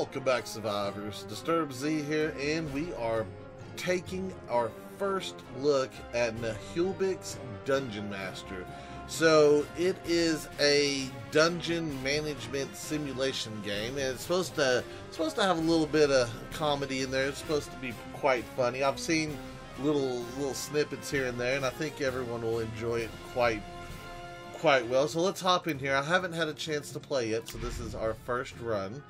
Welcome back, survivors. Disturbed Z here, and we are taking our first look at Naheulbeuk's Dungeon Master. So it is a dungeon management simulation game, and it's supposed to it's supposed to have a little bit of comedy in there. It's supposed to be quite funny. I've seen little little snippets here and there, and I think everyone will enjoy it quite quite well. So let's hop in here. I haven't had a chance to play yet, so this is our first run.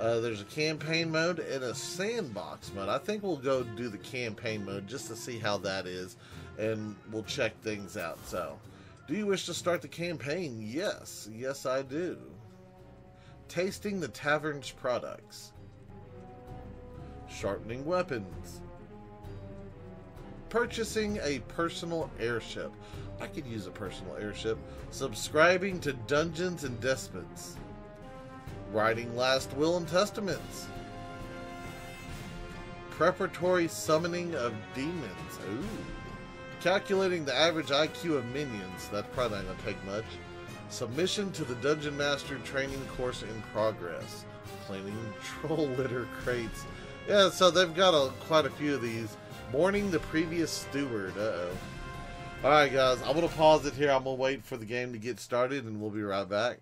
Uh, there's a campaign mode and a sandbox mode. I think we'll go do the campaign mode just to see how that is, and we'll check things out. So, do you wish to start the campaign? Yes, yes, I do. Tasting the tavern's products, sharpening weapons, purchasing a personal airship. I could use a personal airship. Subscribing to Dungeons and Despots writing last will and testaments, preparatory summoning of demons. Ooh. Calculating the average IQ of minions. That's probably not gonna take much. Submission to the Dungeon Master training course in progress. Cleaning troll litter crates. Yeah, so they've got a, quite a few of these. Mourning the previous steward. Uh oh. Alright, guys, I'm going to pause it here. I'm going to wait for the game to get started, and we'll be right back.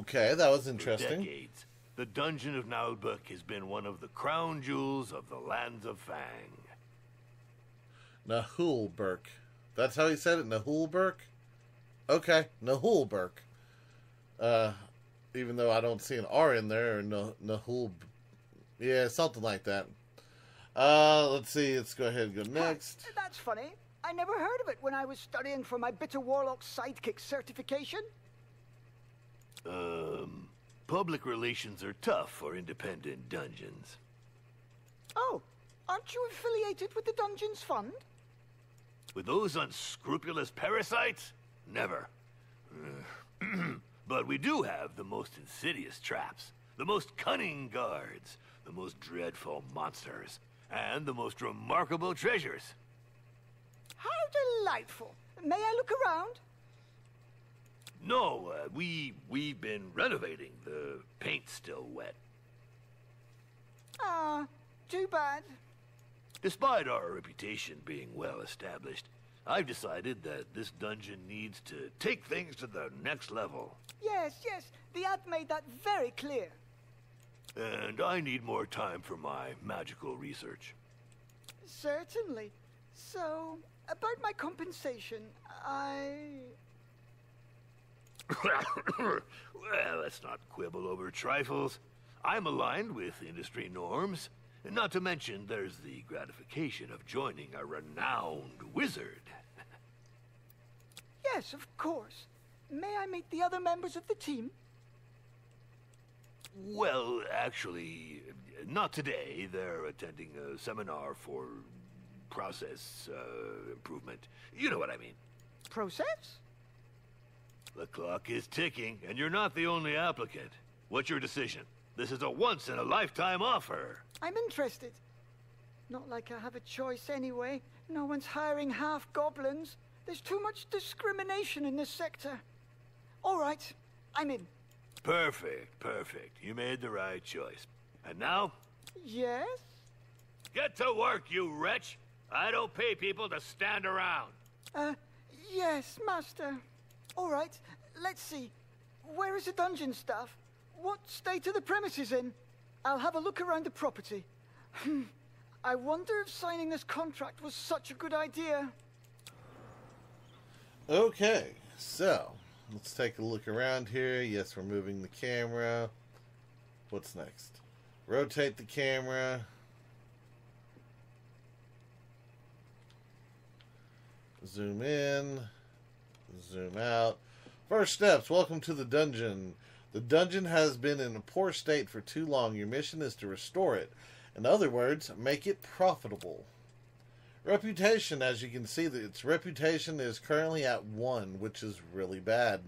Okay, that was interesting. For decades, the Dungeon of Naheulbeuk has been one of the crown jewels of the lands of Fang. Naheulbeuk. That's how he said it, Naheulbeuk? Okay, Naheulbeuk. Uh, even though I don't see an R in there, or Nahul... Yeah, something like that. Uh, let's see, let's go ahead and go next. That's funny. I never heard of it when I was studying for my Bitter Warlock Sidekick certification. Um, public relations are tough for independent dungeons. Oh, aren't you affiliated with the Dungeons Fund? With those unscrupulous parasites? Never. but we do have the most insidious traps, the most cunning guards, the most dreadful monsters, and the most remarkable treasures. How delightful. May I look around? No, uh, we we've been renovating. The paint's still wet. Ah, too bad. Despite our reputation being well established, I've decided that this dungeon needs to take things to the next level. Yes, yes, the ad made that very clear. And I need more time for my magical research. Certainly. So, about my compensation, I... well, let's not quibble over trifles. I'm aligned with industry norms. Not to mention, there's the gratification of joining a renowned wizard. yes, of course. May I meet the other members of the team? Well, actually, not today. They're attending a seminar for process uh, improvement. You know what I mean. Process? The clock is ticking, and you're not the only applicant. What's your decision? This is a once-in-a-lifetime offer. I'm interested. Not like I have a choice anyway. No one's hiring half-goblins. There's too much discrimination in this sector. All right, I'm in. Perfect, perfect. You made the right choice. And now? Yes? Get to work, you wretch! I don't pay people to stand around. Uh, yes, Master. All right, let's see. Where is the dungeon staff? What state are the premises in? I'll have a look around the property. Hmm. I wonder if signing this contract was such a good idea. Okay, so let's take a look around here. Yes, we're moving the camera. What's next? Rotate the camera. Zoom in. Zoom out. First steps. Welcome to the dungeon. The dungeon has been in a poor state for too long. Your mission is to restore it. In other words, make it profitable. Reputation, as you can see, its reputation is currently at 1, which is really bad.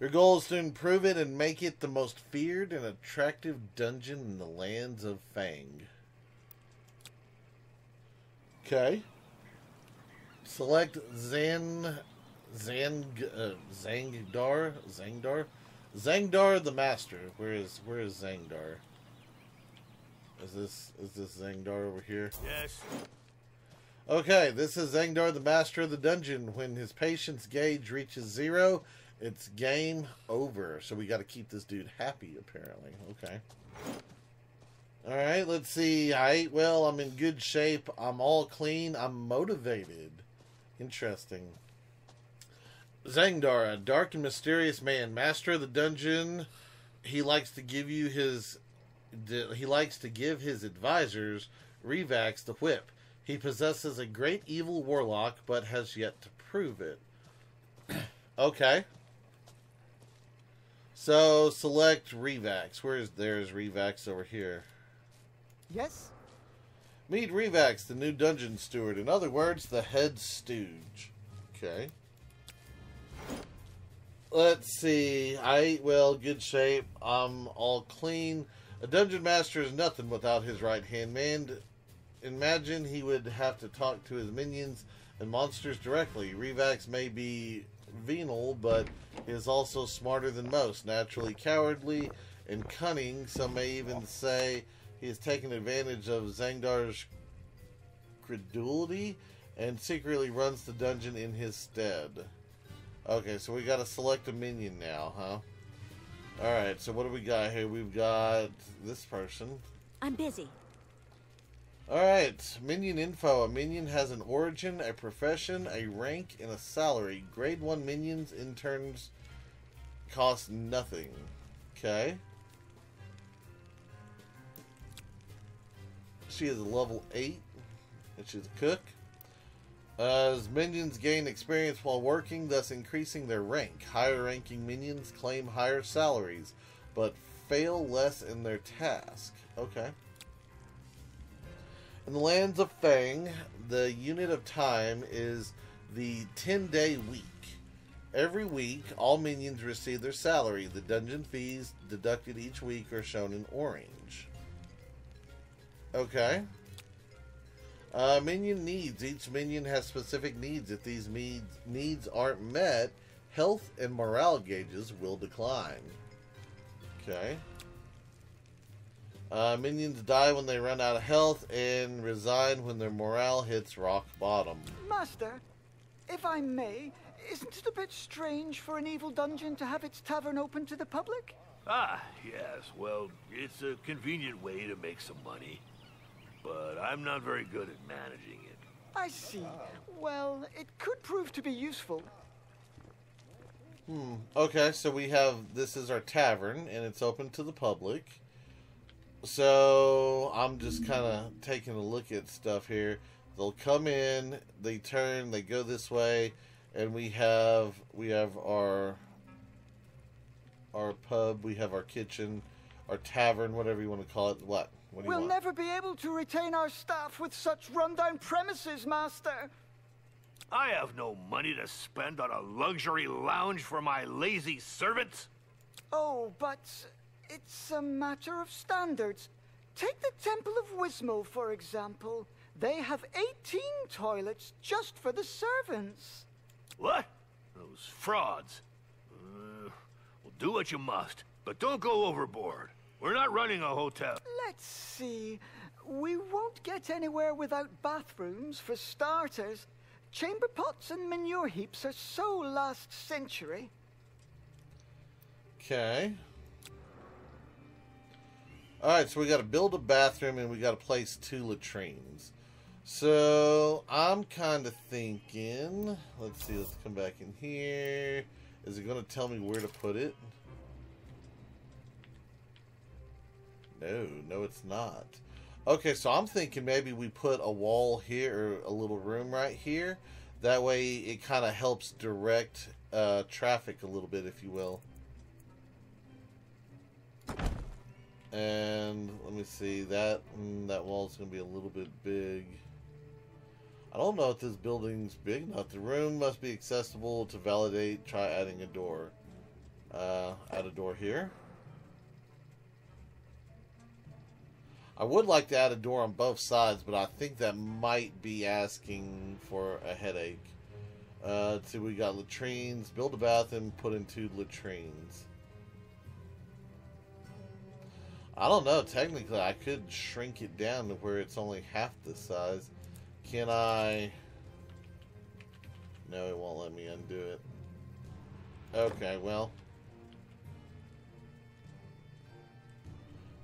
Your goal is to improve it and make it the most feared and attractive dungeon in the lands of Fang. Okay. Select Zan Zang uh, Zangdar Zangdar Zangdar the Master. Where is where is Zangdar? Is this is this Zangdar over here? Yes. Okay, this is Zangdar the Master of the Dungeon. When his patience gauge reaches zero, it's game over. So we got to keep this dude happy, apparently. Okay. All right, let's see. I ate well. I'm in good shape. I'm all clean. I'm motivated. Interesting. Zangdar, a dark and mysterious man, master of the dungeon. He likes to give you his. He likes to give his advisors Revax the whip. He possesses a great evil warlock, but has yet to prove it. okay. So select Revax. Where's there's Revax over here? Yes? Meet Revax, the new dungeon steward. In other words, the head stooge. Okay. Let's see. I well, good shape. I'm all clean. A dungeon master is nothing without his right hand man. Imagine he would have to talk to his minions and monsters directly. Revax may be venal, but is also smarter than most, naturally cowardly and cunning. Some may even say he has taken advantage of Zangdar's credulity and secretly runs the dungeon in his stead. Okay, so we got to select a minion now, huh? Alright, so what do we got here? We've got this person. I'm busy. Alright, minion info. A minion has an origin, a profession, a rank, and a salary. Grade 1 minions, interns, cost nothing. Okay. She is a level 8, and she's a cook. As minions gain experience while working, thus increasing their rank. Higher ranking minions claim higher salaries, but fail less in their task. Okay. In the lands of Fang, the unit of time is the 10 day week. Every week, all minions receive their salary. The dungeon fees deducted each week are shown in orange. Okay. Uh, minion needs. Each minion has specific needs. If these needs, needs aren't met, health and morale gauges will decline. Okay. Uh, minions die when they run out of health and resign when their morale hits rock bottom. Master, if I may, isn't it a bit strange for an evil dungeon to have its tavern open to the public? Ah, yes. Well, it's a convenient way to make some money. But I'm not very good at managing it. I see. Well, it could prove to be useful. Hmm. Okay, so we have this is our tavern and it's open to the public. So I'm just kind of taking a look at stuff here. They'll come in, they turn, they go this way, and we have we have our our pub, we have our kitchen, our tavern, whatever you want to call it. What? What do We'll want? never be able to retain our staff with such rundown premises, Master. I have no money to spend on a luxury lounge for my lazy servants. Oh, but it's a matter of standards. Take the Temple of Wismal, for example. They have 18 toilets just for the servants. What? Those frauds. Uh, well, do what you must, but don't go overboard. We're not running a hotel. Let's see. We won't get anywhere without bathrooms, for starters. Chamber pots and manure heaps are so last century. Okay. Alright, so we got to build a bathroom and we got to place two latrines. So I'm kind of thinking. Let's see, let's come back in here. Is it going to tell me where to put it? No, no, it's not. Okay, so I'm thinking maybe we put a wall here or a little room right here. That way it kind of helps direct uh, traffic a little bit, if you will. And let me see that mm, that wall's gonna be a little bit big. I don't know if this building's big enough. The room must be accessible to validate. Try adding a door. Uh, add a door here. I would like to add a door on both sides, but I think that might be asking for a headache. Uh, see, we got latrines. Build a bathroom, put in two latrines. I don't know. Technically, I could shrink it down to where it's only half the size. Can I... No, it won't let me undo it. Okay, well...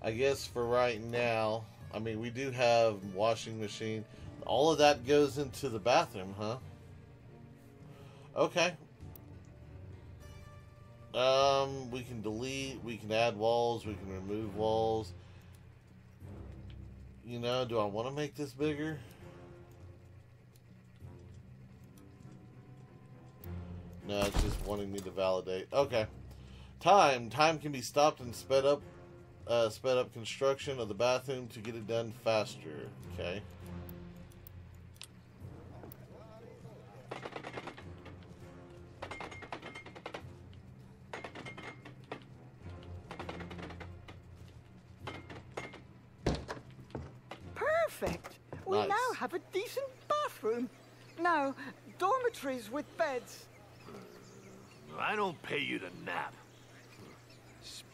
I guess for right now, I mean, we do have washing machine. All of that goes into the bathroom, huh? Okay. Um, we can delete, we can add walls, we can remove walls. You know, do I want to make this bigger? No, it's just wanting me to validate. Okay. Time. Time can be stopped and sped up uh, sped up construction of the bathroom to get it done faster. Okay. Perfect. We Nice. now have a decent bathroom. Now, dormitories with beds. I don't pay you to nap.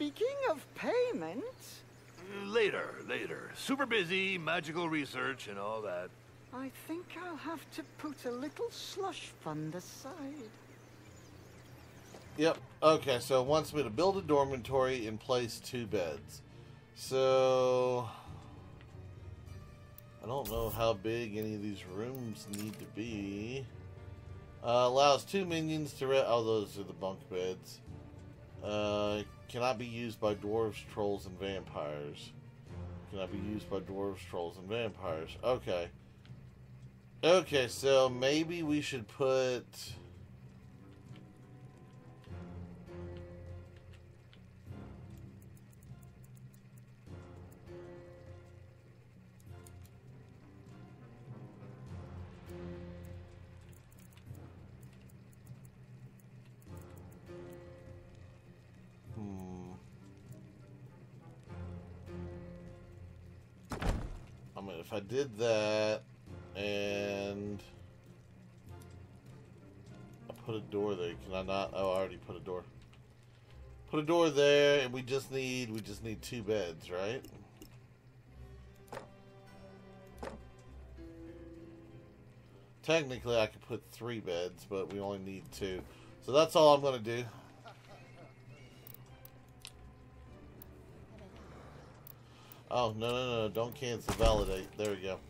Speaking of payment, Later, later. Super busy, magical research and all that. I think I'll have to put a little slush fund aside. Yep. Okay, so it wants me to build a dormitory and place two beds. So I don't know how big any of these rooms need to be. Uh, allows two minions to rent... oh those are the bunk beds. Uh, cannot be used by dwarves, trolls, and vampires. Cannot be used by dwarves, trolls, and vampires. Okay. Okay, so maybe we should put. Did that and I put a door there, can I not? Oh, I already put a door. Put a door there, and we just need we just need two beds, right? Technically, I could put three beds, but we only need two. So that's all I'm gonna do. Oh, no, no, no, don't cancel, validate. There we go.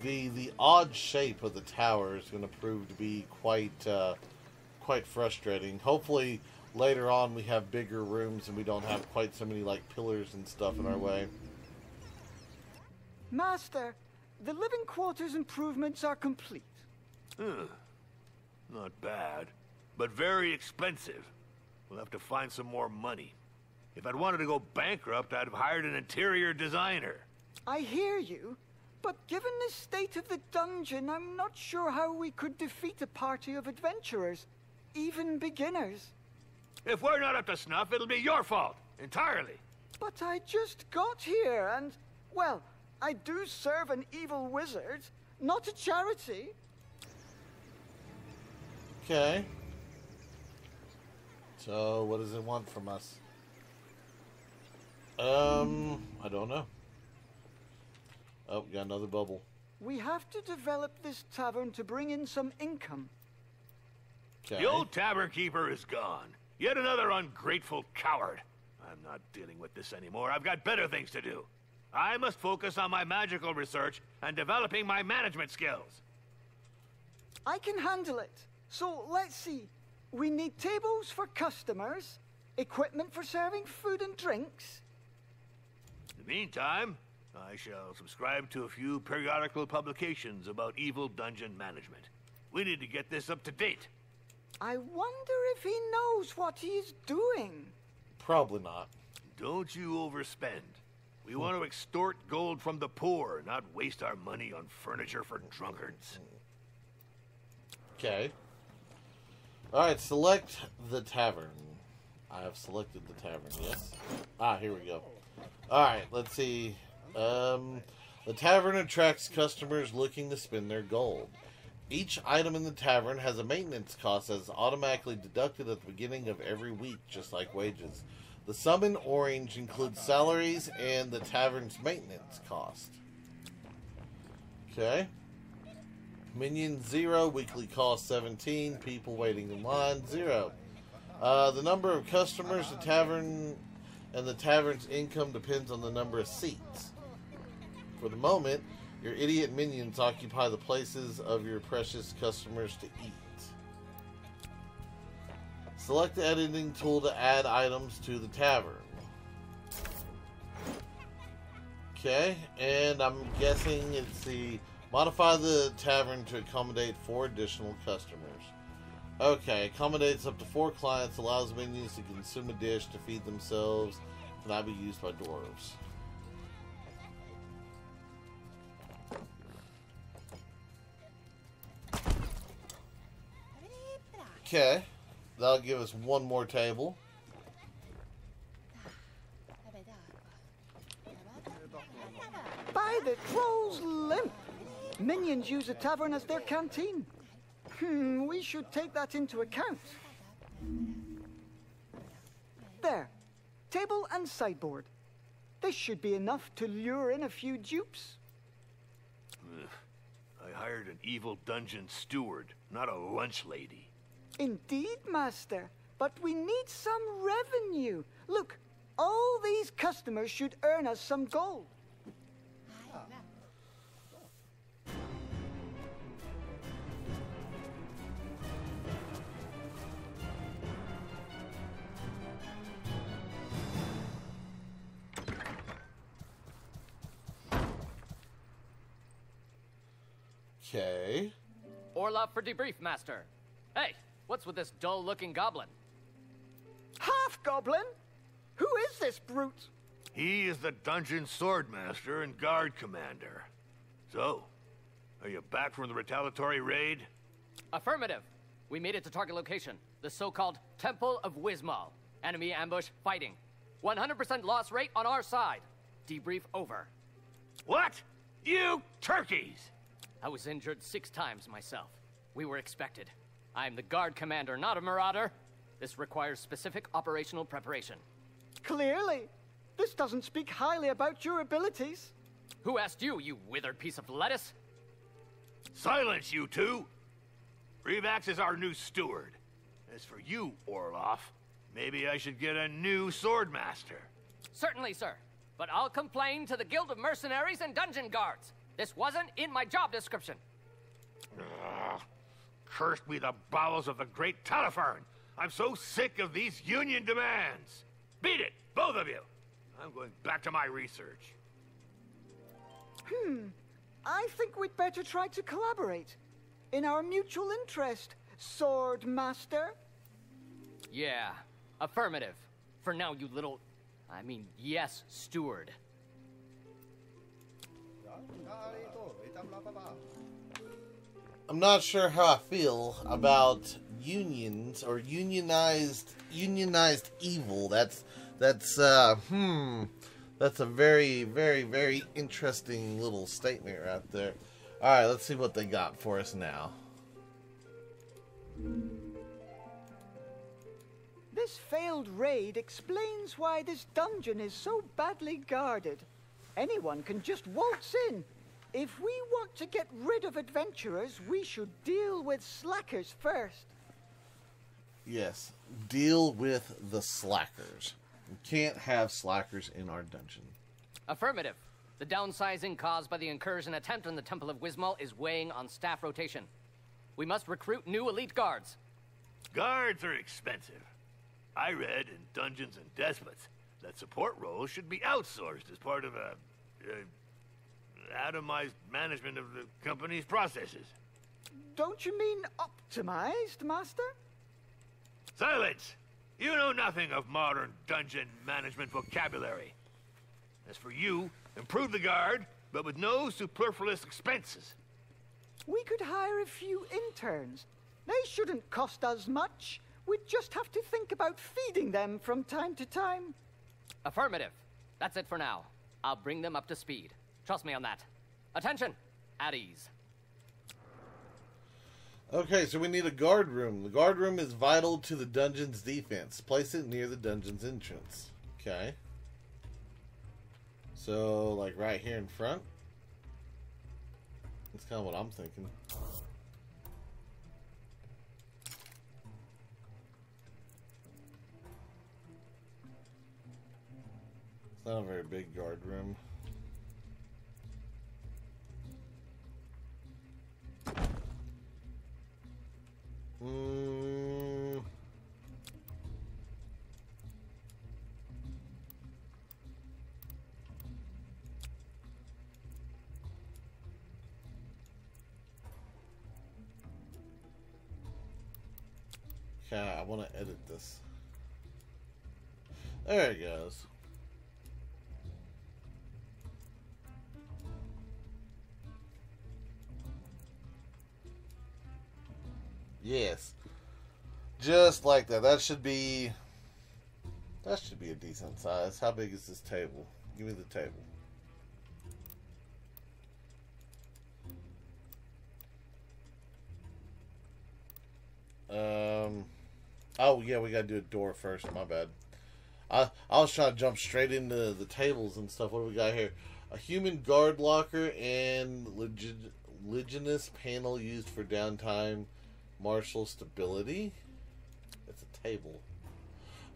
The the odd shape of the tower is going to prove to be quite uh, quite frustrating. Hopefully later on we have bigger rooms and we don't have quite so many like pillars and stuff in our way. Master, the living quarters improvements are complete. Huh. Not bad, but very expensive. We'll have to find some more money. If I'd wanted to go bankrupt, I'd have hired an interior designer. I hear you, but given the state of the dungeon, I'm not sure how we could defeat a party of adventurers, even beginners. If we're not up to snuff, it'll be your fault, entirely. But I just got here and, well, I do serve an evil wizard, not a charity. Okay. So what does it want from us? Um, I don't know. Oh, got another bubble. We have to develop this tavern to bring in some income. Okay. The old tavern keeper is gone. Yet another ungrateful coward. I'm not dealing with this anymore. I've got better things to do. I must focus on my magical research and developing my management skills. I can handle it. So let's see. We need tables for customers, equipment for serving food and drinks. In the meantime, I shall subscribe to a few periodical publications about evil dungeon management. We need to get this up to date. I wonder if he knows what he is doing. Probably not. Don't you overspend. We want to extort gold from the poor, not waste our money on furniture for drunkards. Okay. Alright, select the tavern. I have selected the tavern, yes. Ah, here we go. Alright, let's see. Um, the tavern attracts customers looking to spend their gold. Each item in the tavern has a maintenance cost that is automatically deducted at the beginning of every week, just like wages. The sum in orange includes salaries and the tavern's maintenance cost. Okay. Minion 0, weekly cost 17, people waiting in line 0. Uh, the number of customers, the tavern, and the tavern's income depends on the number of seats. For the moment, your idiot minions occupy the places of your precious customers to eat. Select the editing tool to add items to the tavern. Okay, and I'm guessing it's the modify the tavern to accommodate four additional customers. Okay, accommodates up to four clients, allows minions to consume a dish to feed themselves, cannot be used by dwarves. Okay, that'll give us one more table. By the troll's limp! Minions use a tavern as their canteen. Hmm, we should take that into account. There. Table and sideboard. This should be enough to lure in a few dupes. Ugh. I hired an evil dungeon steward, not a lunch lady. Indeed, Master. But we need some revenue. Look, all these customers should earn us some gold. Orloff for debrief, Master. Hey, what's with this dull-looking goblin? Half goblin? Who is this brute? He is the dungeon swordmaster and guard commander. So, are you back from the retaliatory raid? Affirmative. We made it to target location, the so-called Temple of Wismal. Enemy ambush fighting. 100% loss rate on our side. Debrief over. What? You turkeys! I was injured six times myself. We were expected. I am the guard commander, not a marauder. This requires specific operational preparation. Clearly. This doesn't speak highly about your abilities. Who asked you, you withered piece of lettuce? Silence, you two! Revax is our new steward. As for you, Orloff, maybe I should get a new swordmaster. Certainly, sir. But I'll complain to the Guild of Mercenaries and Dungeon Guards. This wasn't in my job description. Ugh. Cursed be the bowels of the great Talifern! I'm so sick of these union demands! Beat it, both of you! I'm going back to my research. Hmm. I think we'd better try to collaborate. In our mutual interest, Sword Master. Yeah, affirmative. For now, you little. I mean, yes, steward. I'm not sure how I feel about unions or unionized unionized evil. That's that's uh hmm that's a very very very interesting little statement right there. All right, let's see what they got for us now. This failed raid explains why this dungeon is so badly guarded. Anyone can just waltz in. If we want to get rid of adventurers, we should deal with slackers first. Yes, deal with the slackers. We can't have slackers in our dungeon. Affirmative. The downsizing caused by the incursion attempt on the Temple of Wismal is weighing on staff rotation. We must recruit new elite guards. Guards are expensive. I read in Dungeons and Despots that support roles should be outsourced as part of a, a atomized management of the company's processes. Don't you mean optimized, Master? Silence! You know nothing of modern dungeon management vocabulary. As for you, improve the guard, but with no superfluous expenses. We could hire a few interns. They shouldn't cost us much. We'd just have to think about feeding them from time to time. Affirmative. That's it for now. I'll bring them up to speed. Trust me on that. Attention! At ease. Okay, so we need a guard room. The guard room is vital to the dungeon's defense. Place it near the dungeon's entrance. Okay. So, like right here in front? That's kind of what I'm thinking. It's not a very big guard room. Mm. Okay, I want to edit this. There it goes. Yes. Just like that. That should be that should be a decent size. How big is this table? Give me the table. Um Oh yeah, we gotta do a door first, my bad. I I was trying to jump straight into the tables and stuff. What do we got here? A human guard locker and legit, panel used for downtime Martial stability. It's a table.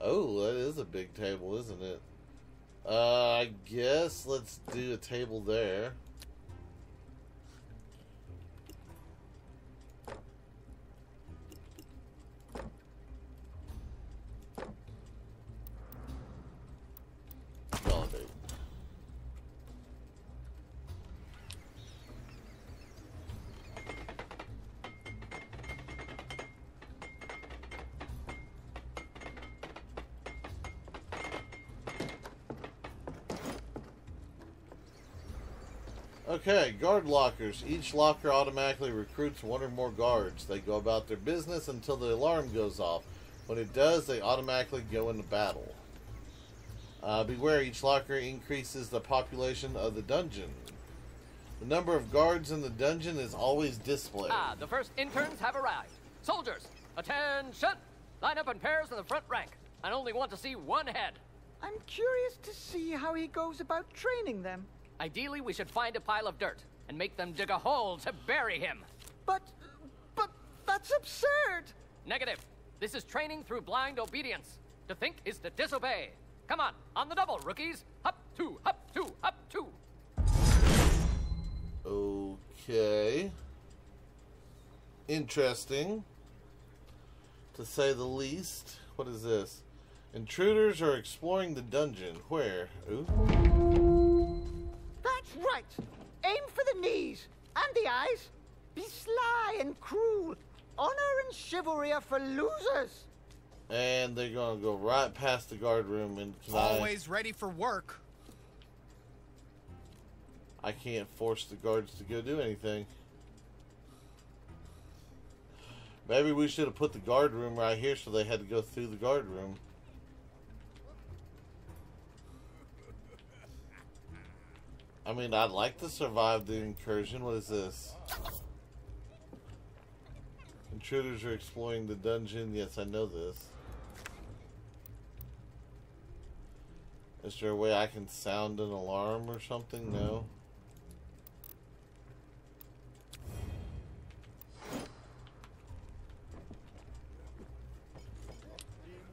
Oh, that is a big table, isn't it? Uh, I guess let's do a table there. Guard lockers. Each locker automatically recruits one or more guards. They go about their business until the alarm goes off. When it does, they automatically go into battle. Uh, beware, each locker increases the population of the dungeon. The number of guards in the dungeon is always displayed. Ah, the first interns have arrived. Soldiers, attention! Line up in pairs in the front rank. I only want to see one head. I'm curious to see how he goes about training them. Ideally, we should find a pile of dirt and make them dig a hole to bury him. But, but that's absurd. Negative. This is training through blind obedience. To think is to disobey. Come on, on the double, rookies. Up two, up two, up two. Okay. Interesting. To say the least. What is this? Intruders are exploring the dungeon. Where? Ooh. That's right. Aim for the knees and the eyes. Be sly and cruel. Honor and chivalry are for losers. And they're gonna go right past the guard room and can Always ready for work. I I can't force the guards to go do anything. Maybe we should have put the guard room right here so they had to go through the guard room. I mean, I'd like to survive the incursion. What is this? Intruders are exploring the dungeon. Yes, I know this. Is there a way I can sound an alarm or something? No. Hmm.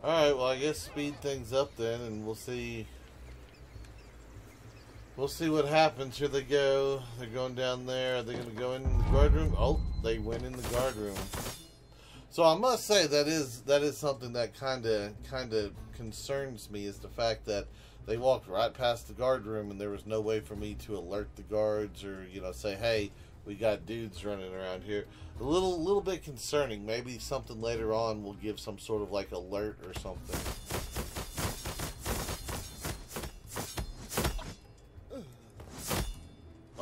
Alright, well I guess speed things up then and we'll see We'll see what happens. Here they go. They're going down there. Are they gonna go in the guard room? Oh, they went in the guard room. So I must say that is that is something that kind of kind of concerns me is the fact that they walked right past the guard room, and there was no way for me to alert the guards or you know say, "Hey, we got dudes running around here." A little, little bit concerning. Maybe something later on will give some sort of like alert or something.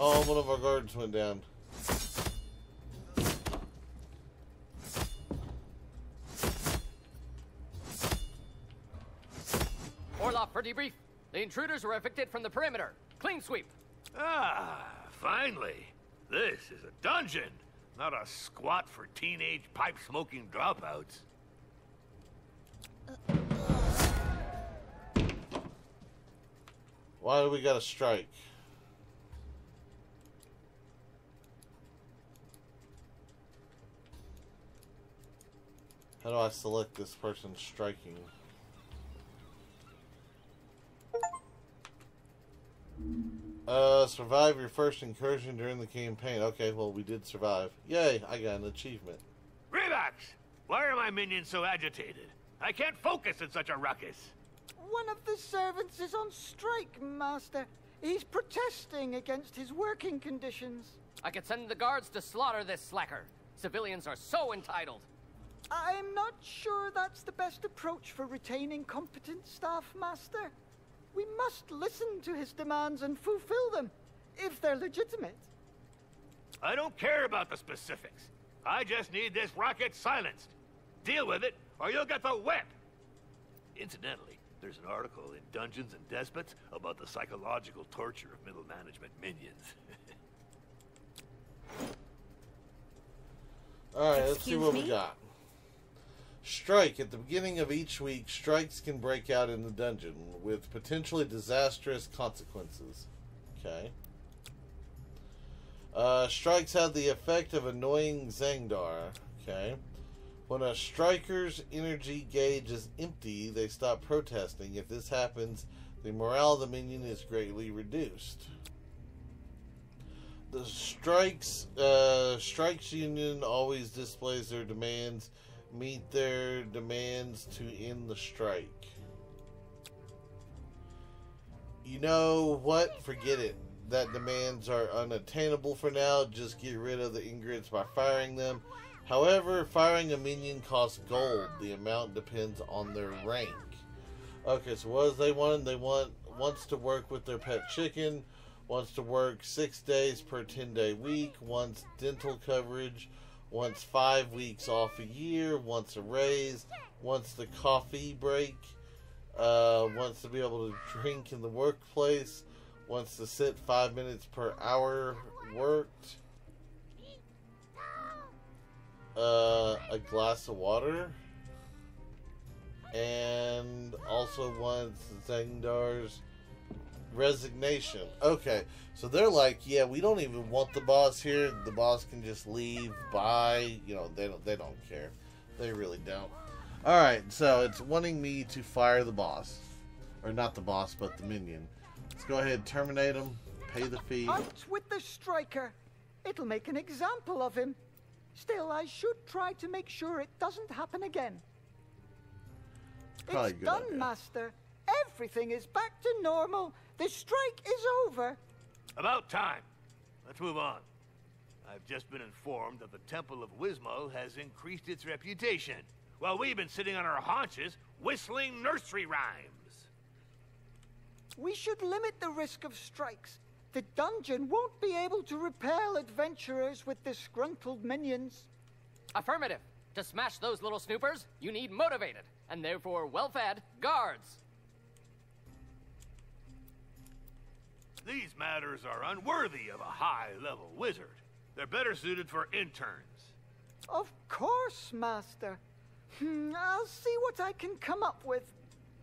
Oh, one of our guards went down. Orloff for debrief. The intruders were evicted from the perimeter. Clean sweep. Ah, finally. This is a dungeon, not a squat for teenage pipe-smoking dropouts. Why do we got to strike? How do I select this person striking? Uh, survive your first incursion during the campaign. Okay, well, we did survive. Yay, I got an achievement. Revax! Why are my minions so agitated? I can't focus in such a ruckus. One of the servants is on strike, Master. He's protesting against his working conditions. I could send the guards to slaughter this slacker. Civilians are so entitled. I'm not sure that's the best approach for retaining competent staff, Master. We must listen to his demands and fulfill them, if they're legitimate. I don't care about the specifics. I just need this rocket silenced. Deal with it, or you'll get the whip. Incidentally, there's an article in Dungeons and Despots about the psychological torture of middle management minions. Alright, let's see Excuse what we got. Strike. At the beginning of each week, strikes can break out in the dungeon with potentially disastrous consequences. Okay. Uh, strikes have the effect of annoying Zangdar. Okay. When a striker's energy gauge is empty, they stop protesting. If this happens, the morale of the minion is greatly reduced. The strikes uh, strikes union always displays their demands. Meet their demands to end the strike. You know what? Forget it. That demands are unattainable for now. Just get rid of the ingredients by firing them. However, firing a minion costs gold. The amount depends on their rank. Okay, so what does they want? They want wants to work with their pet chicken, wants to work six days per ten day week, wants dental coverage, wants five weeks off a year, wants a raise, wants the coffee break, uh, wants to be able to drink in the workplace, wants to sit five minutes per hour worked, uh, a glass of water, and also wants Zangdar's resignation. Okay, so they're like, yeah, we don't even want the boss here. The boss can just leave. Bye. You know, they don't. They don't care. They really don't. All right, so it's wanting me to fire the boss, or not the boss, but the minion. Let's go ahead, terminate him, pay the fee. Out with the striker. It'll make an example of him. Still, I should try to make sure it doesn't happen again. Probably it's good done, idea. Master. Everything is back to normal. The strike is over. About time. Let's move on. I've just been informed that the Temple of Wismal has increased its reputation, while we've been sitting on our haunches whistling nursery rhymes. We should limit the risk of strikes. The dungeon won't be able to repel adventurers with disgruntled minions. Affirmative. To smash those little snoopers, you need motivated, and therefore well-fed, guards. These matters are unworthy of a high-level wizard. They're better suited for interns. Of course, Master. Hmm, I'll see what I can come up with.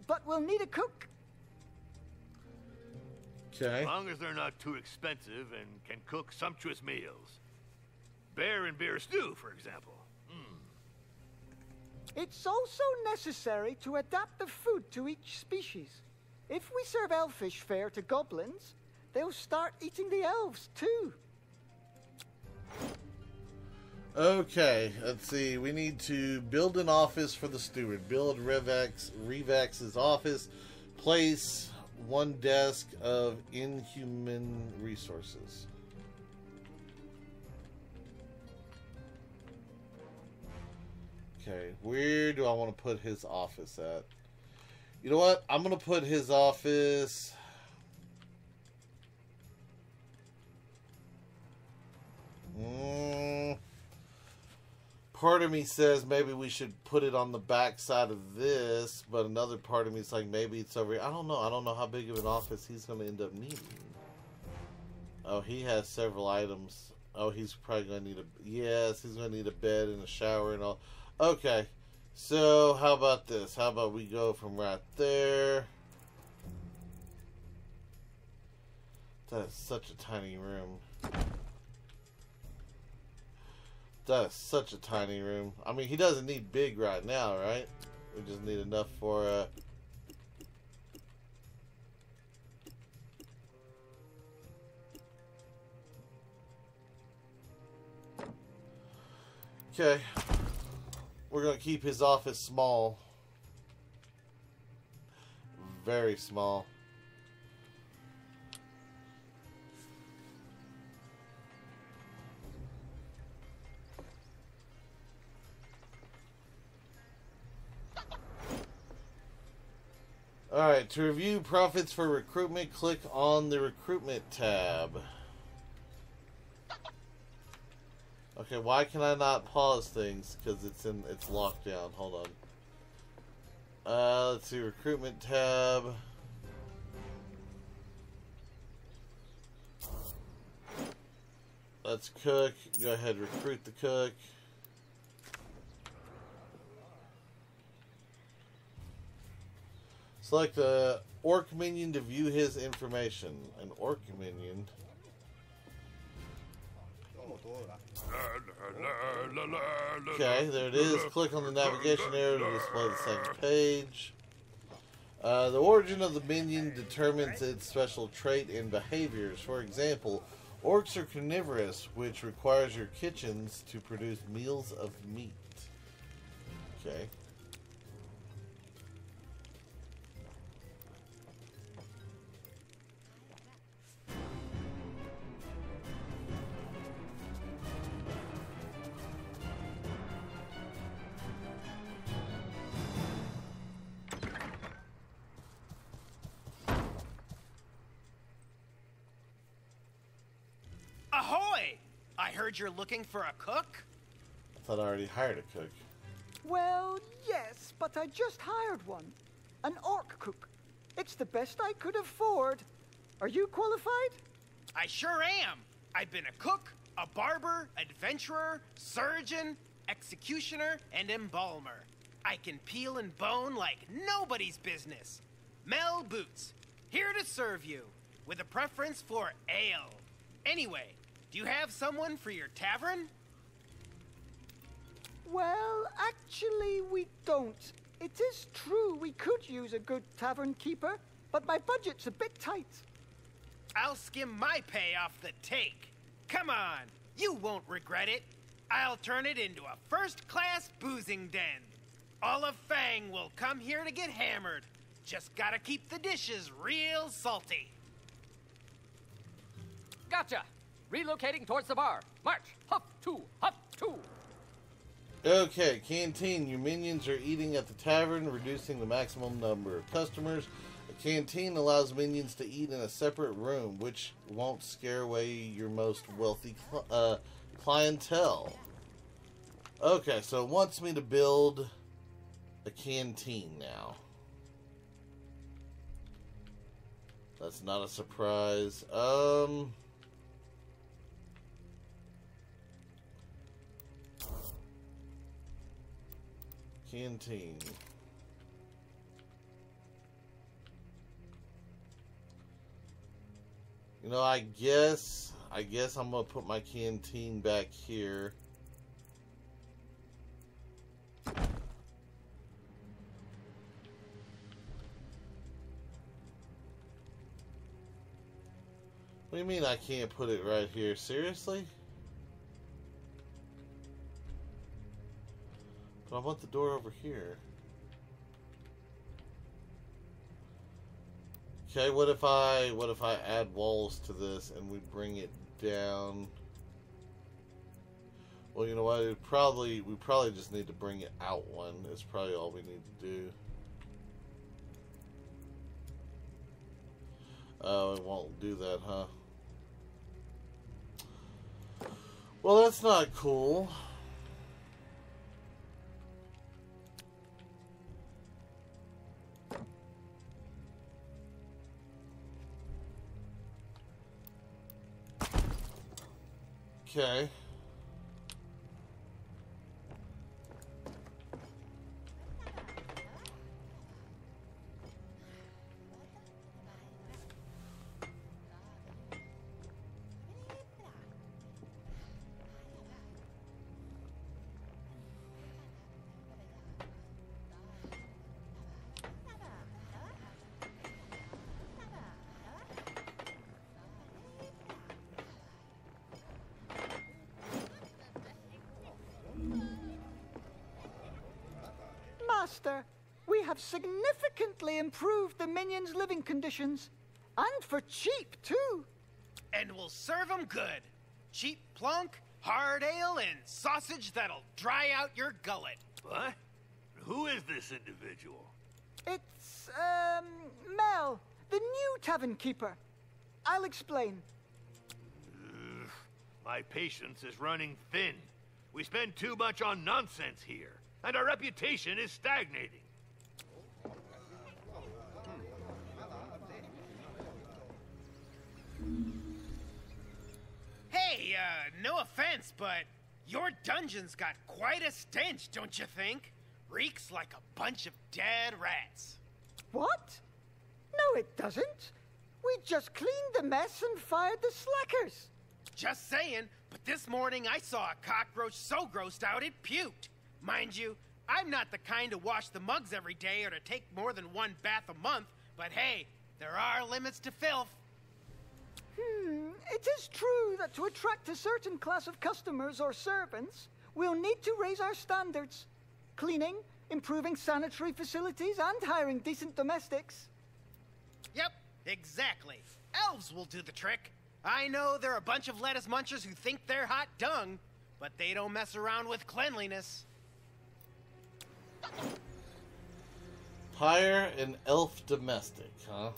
But we'll need a cook. Okay. As long as they're not too expensive and can cook sumptuous meals. Bear and beer stew, for example. It's also necessary to adapt the food to each species. If we serve elfish fare to goblins, they'll start eating the elves too. Okay, let's see. We need to build an office for the steward. Build Revax Revax's office. Place one desk of inhuman resources. Okay, where do I want to put his office at? You know what? I'm going to put his office. Mm, part of me says maybe we should put it on the back side of this, but another part of me is like maybe it's over here. I don't know. I don't know how big of an office he's going to end up needing. Oh, he has several items. Oh, he's probably going to need a. Yes, he's going to need a bed and a shower and all. Okay. So, how about this? How about we go from right there? That is such a tiny room. That is such a tiny room. I mean, he doesn't need big right now, right? We just need enough for, uh... Okay. We're to keep his office small. Very small. Alright, to review profits for recruitment, click on the recruitment tab. Okay, why can I not pause things? Because it's in it's locked down. Hold on. Uh, let's see, recruitment tab. Let's cook. Go ahead, recruit the cook. Select a orc minion to view his information. An orc minion. Okay, there it is. Click on the navigation arrow to display the second page. Uh, the origin of the minion determines its special trait and behaviors. For example, orcs are carnivorous, which requires your kitchens to produce meals of meat. Okay. I heard you're looking for a cook? I thought I already hired a cook. Well, yes, but I just hired one. An orc cook. It's the best I could afford. Are you qualified? I sure am. I've been a cook, a barber, adventurer, surgeon, executioner, and embalmer. I can peel and bone like nobody's business. Mel Boots, here to serve you, with a preference for ale. Anyway, do you have someone for your tavern? Well, actually, we don't. It is true we could use a good tavern keeper, but my budget's a bit tight. I'll skim my pay off the take. Come on, you won't regret it. I'll turn it into a first class boozing den. All of Fangh will come here to get hammered. Just gotta keep the dishes real salty. Gotcha! Relocating towards the bar. March! Hup two! Hup two! Okay, canteen. Your minions are eating at the tavern, reducing the maximum number of customers. A canteen allows minions to eat in a separate room, which won't scare away your most wealthy cl- uh, clientele. Okay, so it wants me to build a canteen now. That's not a surprise. Um. Canteen. You know, I guess I guess I'm gonna put my canteen back here. What do you mean I can't put it right here? Seriously? But I want the door over here. Okay, what if I what if I add walls to this and we bring it down? Well, you know what? It probably we probably just need to bring it out one. It's probably all we need to do. Oh, it won't do that, huh? Well, that's not cool. Okay. Master, we have significantly improved the minions' living conditions. And for cheap, too. And we'll serve 'em good. Cheap plunk, hard ale, and sausage that'll dry out your gullet. What? Who is this individual? It's, um, Mel, the new tavern keeper. I'll explain. Ugh, my patience is running thin. We spend too much on nonsense here, and our reputation is stagnating. Hey, uh, no offense, but your dungeon's got quite a stench, don't you think? Reeks like a bunch of dead rats. What? No, it doesn't. We just cleaned the mess and fired the slackers. Just saying, but this morning I saw a cockroach so grossed out it puked. Mind you, I'm not the kind to wash the mugs every day or to take more than one bath a month, but hey, there are limits to filth. Hmm, it is true that to attract a certain class of customers or servants, we'll need to raise our standards. Cleaning, improving sanitary facilities, and hiring decent domestics. Yep, exactly. Elves will do the trick. I know they're a bunch of lettuce munchers who think they're hot dung, but they don't mess around with cleanliness. Hire an elf domestic, huh?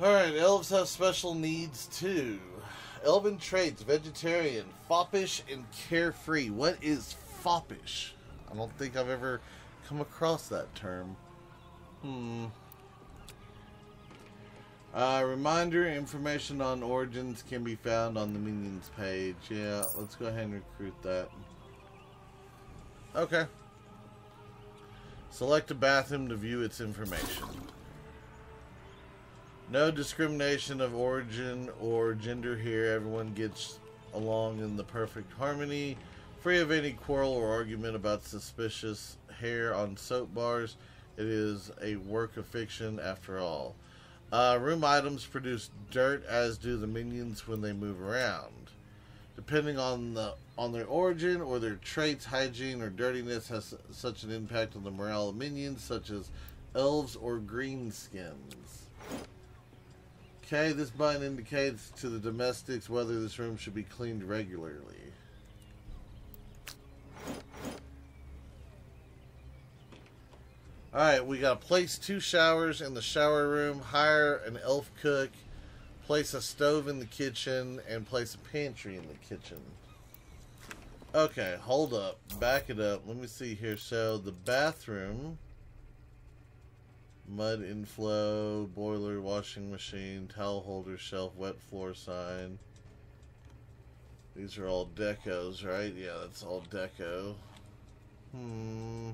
Alright, elves have special needs too. Elven traits, vegetarian, foppish, and carefree. What is foppish? I don't think I've ever come across that term. Hmm. Uh, reminder, information on origins can be found on the minions page. Yeah, let's go ahead and recruit that. Okay. Select a bathroom to view its information. No discrimination of origin or gender here. Everyone gets along in the perfect harmony, free of any quarrel or argument about suspicious hair on soap bars. It is a work of fiction after all. Uh, room items produce dirt, as do the minions when they move around. Depending on the on their origin or their traits, hygiene or dirtiness has such an impact on the morale of minions, such as elves or greenskins. Okay, this button indicates to the domestics whether this room should be cleaned regularly. Alright, we got to place two showers in the shower room, hire an elf cook, place a stove in the kitchen, and place a pantry in the kitchen. Okay, hold up. Back it up. Let me see here. So, the bathroom, mud inflow, boiler, washing machine, towel holder, shelf, wet floor sign. These are all decos, right? Yeah, that's all deco. Hmm.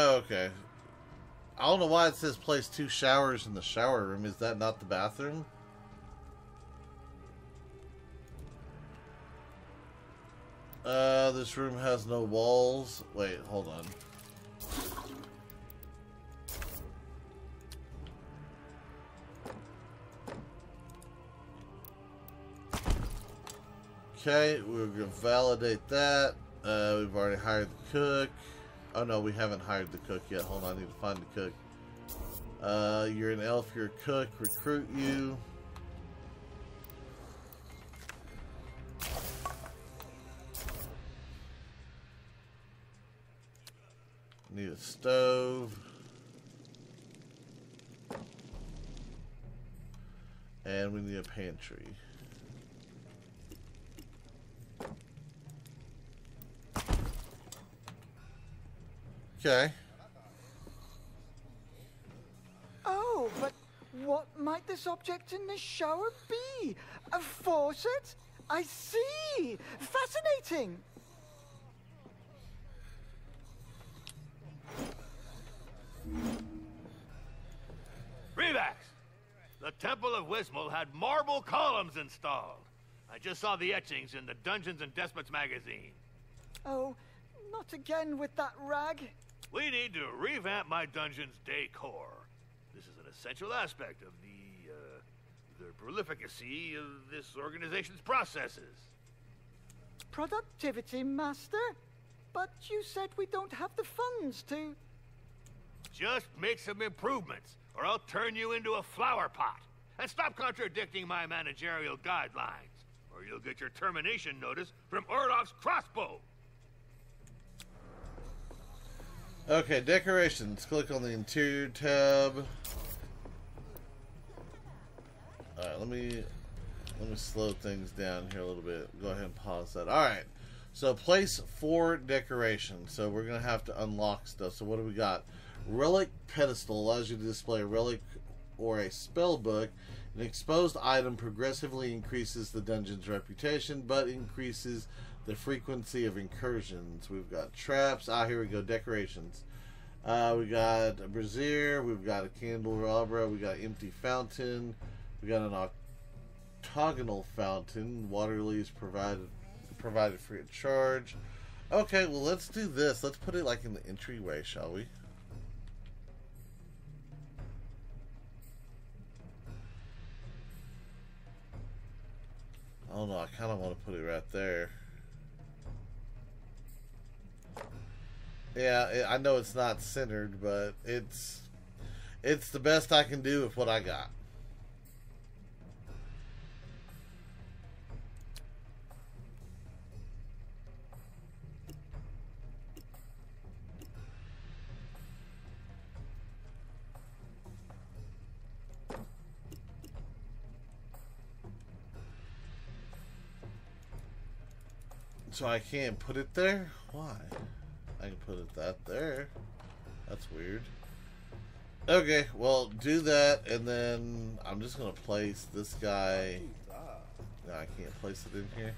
Oh, okay. I don't know why it says place two showers in the shower room. Is that not the bathroom? Uh, this room has no walls. Wait, hold on. Okay, we're gonna validate that. Uh, we've already hired the cook. Oh no, we haven't hired the cook yet. Hold on, I need to find the cook. Uh, you're an elf, you're a cook. Recruit you. Need a stove. And we need a pantry. Okay. Oh, but what might this object in the shower be? A faucet? I see! Fascinating! Reivax! The Temple of Wismal had marble columns installed. I just saw the etchings in the Dungeons and Despots magazine. Oh, not again with that rag. We need to revamp my dungeon's decor. This is an essential aspect of the, uh, the prolificacy of this organization's processes. Productivity, Master? But you said we don't have the funds to... Just make some improvements, or I'll turn you into a flower pot. And stop contradicting my managerial guidelines, or you'll get your termination notice from Orloff's crossbow. Okay, decorations. Click on the interior tab. Alright, let me let me slow things down here a little bit. Go ahead and pause that. Alright. So place four decorations. So we're gonna have to unlock stuff. So what do we got? Relic pedestal allows you to display a relic or a spell book. An exposed item progressively increases the dungeon's reputation, but increases the frequency of incursions. We've got traps. Ah, here we go. Decorations. Uh, we got a brazier. We've got a candelabra. We got empty fountain. We got an octagonal fountain. Water leaves provided provided free of charge. Okay, well let's do this. Let's put it like in the entryway, shall we? I don't know. I kind of want to put it right there. Yeah, I know it's not centered, but it's it's the best I can do with what I got. So I can't put it there? Why? I can put it that there. That's weird. Okay, well, do that, and then I'm just going to place this guy... No, I can't place it in here.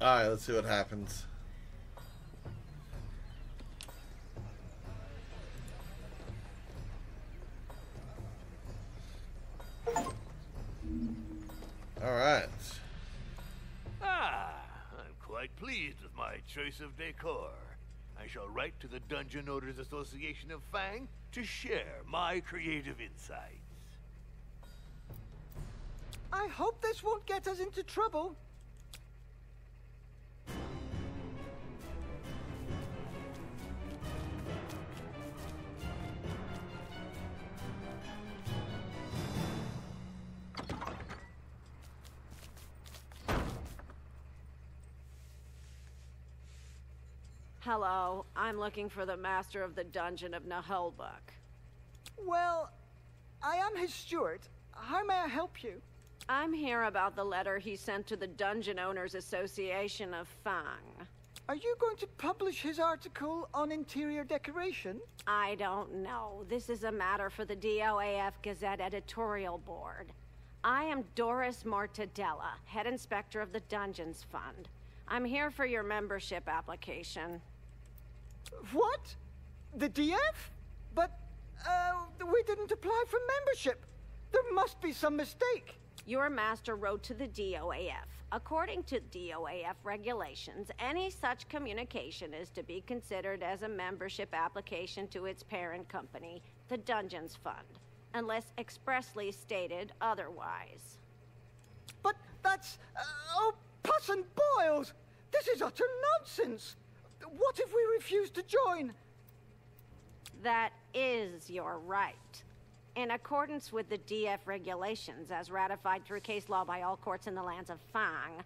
Alright, let's see what happens. Alright. Ah, I'm quite pleased with my choice of decor. I shall write to the Dungeon Owners Association of Fangh to share my creative insights. I hope this won't get us into trouble. Hello, I'm looking for the master of the dungeon of Naheulbeuk. Well, I am his steward. How may I help you? I'm here about the letter he sent to the Dungeon Owners Association of Fangh. Are you going to publish his article on interior decoration? I don't know. This is a matter for the DOAF Gazette editorial board. I am Doris Mortadella, head inspector of the Dungeons Fund. I'm here for your membership application. What? The DF? But Uh, we didn't apply for membership. There must be some mistake. Your master wrote to the DOAF. According to DOAF regulations, any such communication is to be considered as a membership application to its parent company, the Dungeons Fund, unless expressly stated otherwise. But that's. Uh, oh, pus and boils! This is utter nonsense! What if we refuse to join? That is your right. In accordance with the DF regulations, as ratified through case law by all courts in the lands of Fangh,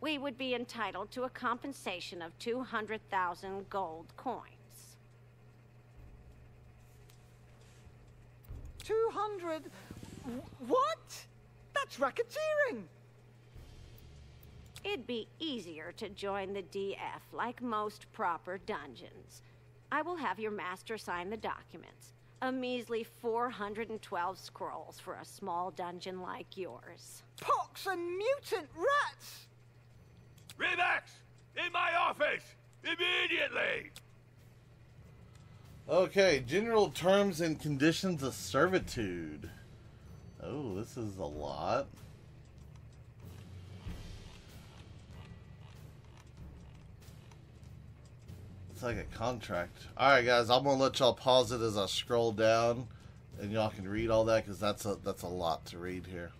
we would be entitled to a compensation of 200,000 gold coins. 200. What? That's racketeering! It'd be easier to join the DF like most proper dungeons. I will have your master sign the documents. A measly 412 scrolls for a small dungeon like yours. Pox and mutant rats! Reivax! In my office! Immediately! Okay, general terms and conditions of servitude. Oh, this is a lot. Like a contract. Alright guys, I'm gonna let y'all pause it as I scroll down and y'all can read all that because that's a that's a lot to read here.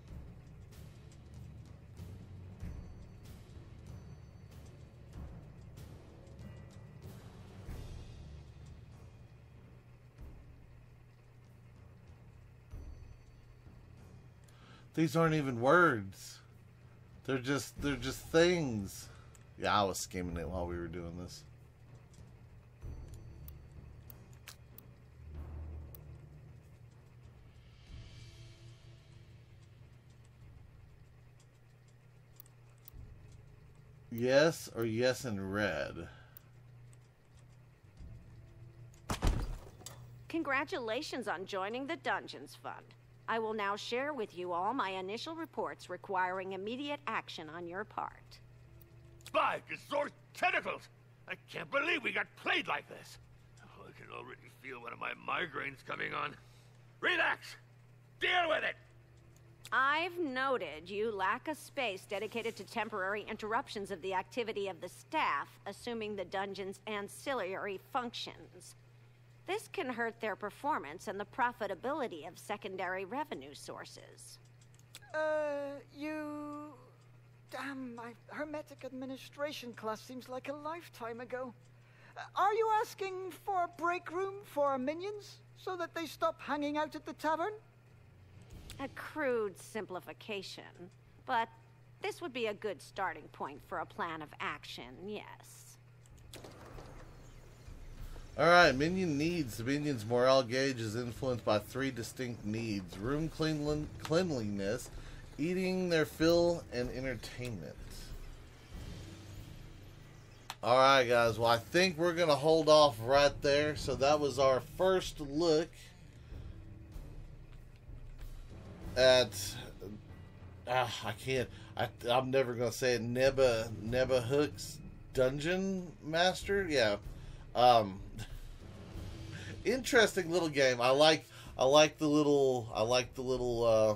These aren't even words. They're just they're just things. Yeah, I was skimming it while we were doing this. Yes or yes in red. Congratulations on joining the Dungeons Fund. I will now share with you all my initial reports requiring immediate action on your part. Spy, Gzor's tentacles! I can't believe we got played like this. Oh, I can already feel one of my migraines coming on. Relax! Deal with it! I've noted you lack a space dedicated to temporary interruptions of the activity of the staff, assuming the dungeon's ancillary functions. This can hurt their performance and the profitability of secondary revenue sources. Uh, you. Damn, my Hermetic Administration class seems like a lifetime ago. Uh, Are you asking for a break room for our minions so that they stop hanging out at the tavern? A crude simplification, but this would be a good starting point for a plan of action, yes. Alright, minion needs. The minion's morale gauge is influenced by three distinct needs room cleanlin- cleanliness, eating their fill, and entertainment. Alright, guys, well, I think we're going to hold off right there. So that was our first look at. Ah, I can't. I, I'm never to say it. Neba, Neba Hook's Dungeon Master? Yeah. Um, interesting little game. I like I like the little I like the little uh,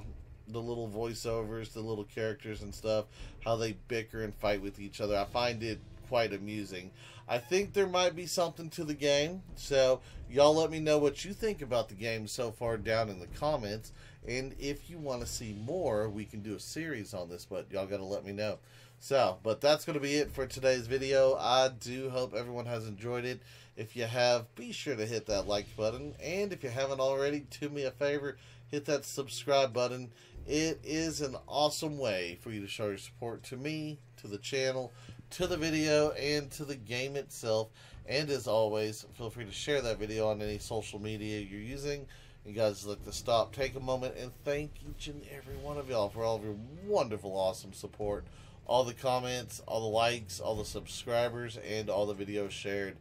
the little voiceovers, the little characters and stuff. How they bicker and fight with each other. I find it quite amusing. I think there might be something to the game. So y'all let me know what you think about the game so far down in the comments. And if you want to see more, we can do a series on this. But y'all got to let me know. So, but that's going to be it for today's video. I do hope everyone has enjoyed it. If you have, be sure to hit that like button. And if you haven't already, do me a favor, hit that subscribe button. It is an awesome way for you to show your support to me, to the channel, to the video, and to the game itself. And as always, feel free to share that video on any social media you're using. You guys like to stop, take a moment, and thank each and every one of y'all for all of your wonderful, awesome support all the comments, all the likes, all the subscribers, and all the videos shared.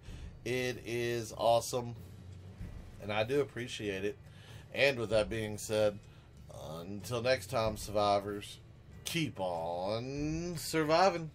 It is awesome, and I do appreciate it. And with that being said, until next time, survivors, keep on surviving.